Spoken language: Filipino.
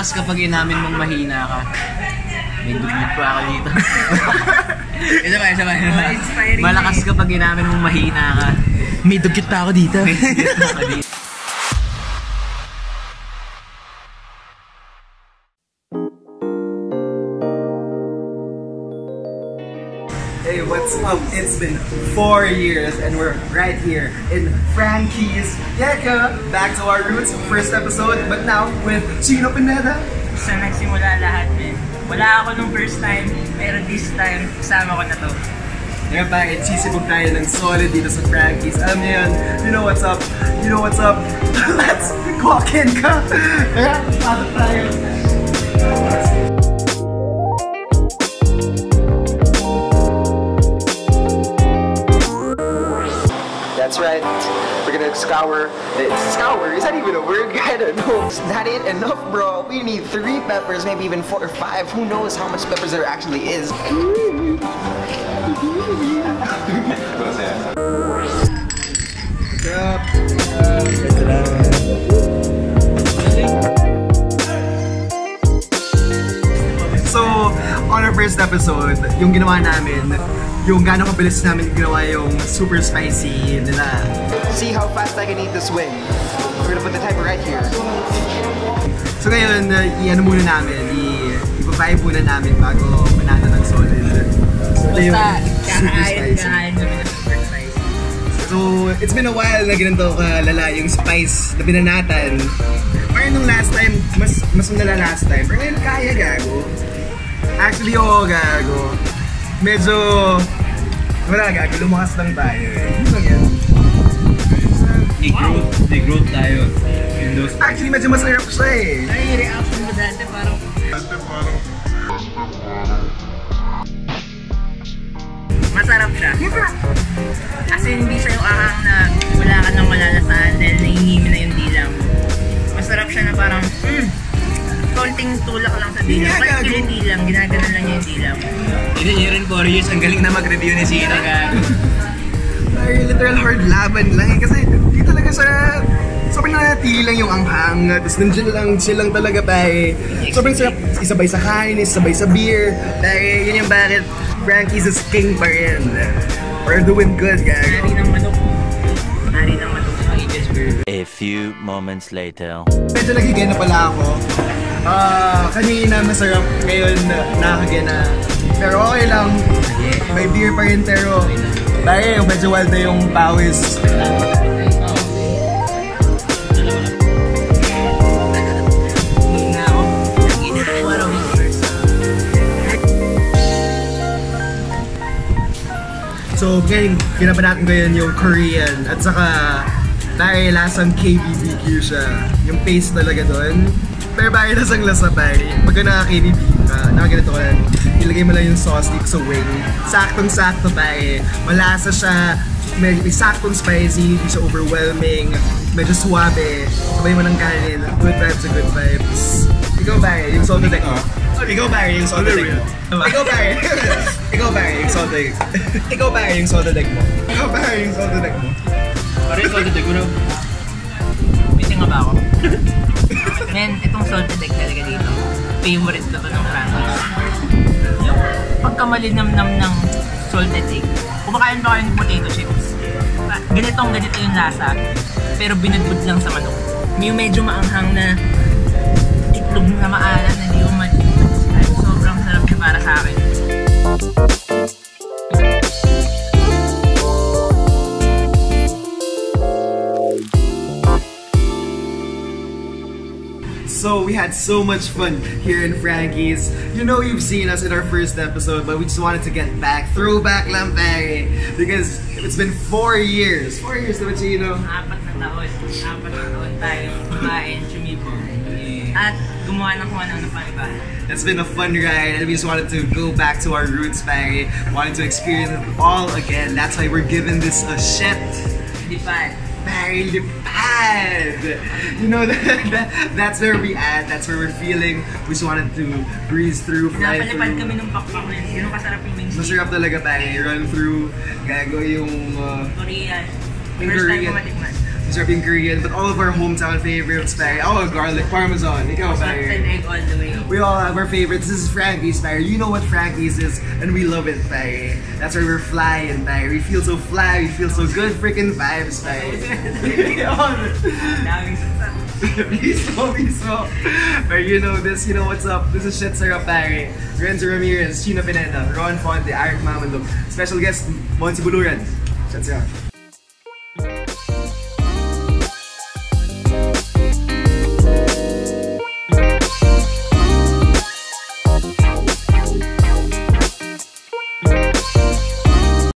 Malakas kapag inamin mong mahina ka. May dugyot pa ako dito. isa pa, isa pa. isa inspiring Malakas kapag inamin mong mahina ka. May dugyot pa ako dito. May dugyot pa ako dito. Hey, what's up? It's been four years and we're right here in Frankie's Yeka. Back to our roots, first episode, but now with Chino Pineda. Sa nagsimula lahat, man. Wala ako nung first time, pero this time, kasama ko na to. Ngayon pa, sisibog tayo ng solid dito sa Frankie's. Alam niyo yan, you know what's up, you know what's up. Let's walk in ka! Kaya, pasok tayo. That's right. We're gonna scour. Scour? Is that even a word? I don't know. That ain't enough, bro. We need three peppers, maybe even four or five. Who knows how much peppers there actually is? So, on our first episode, yung ginawa namin, yung gano'ng kabilis namin ginawa yung super spicy nila. See how fast I can eat this wing. We're gonna put the timer right here. So ngayon, uh, i-ano muna namin, i- ipavibe muna namin bago manalo ng solid. So, Basta, super kakain, spicy. kakain kami ng super spicy. So, it's been a while na ganito kalala yung spice na binanatan. Parang nung last time, mas mas nala last time. Pero ngayon kaya gago. Actually, oo gago. Medyo, wala gago, lumakas lang tayo eh. Ano lang yan? May growth, may growth tayo in those Actually, medyo masarap siya eh. Ay, reaction mo dati parang, masarap siya. As in, hindi siya yung ahang na wala ka nang malalasahan dahil nahihimi na yung dila mo. Masarap siya na parang, hmm, konting tulak lang sa dila. Hindi, Kahit kiliti lang, ginagana lang niya yung dila. Hindi year in 4 years, ang galing na mag-review ni Sina gago. Ay, literal hard laban lang eh. Kasi di talaga siya, sobrang nanatili lang yung anghang. Tapos nandiyan lang, chill lang talaga pa eh. Sobrang sarap, isabay sa kain, isabay sa beer. Dahil yun yung bakit Frankie's is king pa rin. We're doing good, Nari gago. ng manok. A few moments later. Medyo nagigena pala ako. Ah, kanina masarap, ngayon nakakagena. Pero okay lang, may beer pa rin pero dahil medyo wild na yung pawis. Na. So, ngayon, ginawa natin ngayon yung Korean at saka dahil lasang KBBQ siya. Yung paste talaga doon. Pero bakit lasang lasa pa eh. Pagka naka-KBBQ ka, nakaganito ka, ilagay mo lang yung sauce dito sa wing. Saktong-sakto pa eh. Malasa siya, may, may saktong spicy, hindi siya overwhelming, medyo suwabe. Sabay mo ng kanin, good vibes and good vibes. Ikaw ba yung salted egg mo? Ikaw ba yung salted egg mo? Ikaw ba? Ikaw ba yung salted egg Ikaw ba yung salted egg mo? Ikaw ba yung salted egg mo? Parang ito, ito, ito, Busy nga ba ako? Men, itong salted egg talaga dito. Favorite ko to ng Frankie's. Yung pagkamalinamnam ng salted egg. Kumakain ba kayo ng potato chips? Ganitong ganito yung lasa, pero binudbud lang sa manok. May medyo maanghang na itlog na maalat na hindi So we had so much fun here in Frankie's. You know you've seen us in our first episode, but we just wanted to get back, throwback Lampere, because it's been four years. Four years, diba Chino? apat na taon, apat na taon tayo kumain, sumibo. At gumawa ng pang. It's been a fun ride, and we just wanted to go back to our roots, Pare. Wanted to experience it all again. That's why we're giving this a shit. Di ba? Pare Lipad! You know, that, that, that's where we at. That's where we're feeling. We just wanted to breeze through, fly Napalipad through. kami ng pakpak na yun. Ganun kasarap yung wings. Masarap talaga pare, run through, gago yung uh, Korean. First time Korean. ko matikman. Yung Korean, but all of our hometown favorites pare. Oh, garlic parmesan, ikaw Salted pare. egg all we all have our favorites. This is Frankie's, pare. You know what Frankie's is, and we love it, pare. That's why we're flying, pare. We feel so fly, we feel so good, freaking vibes, pare. Sa mismo, mismo. But you know this, you know what's up. This is Shit Sarap, pare. Renzo Ramirez, Chino Pineda, Ron Fonte, Eric Mamandog. Special guest, Monsi Buluran. Shit Sarap.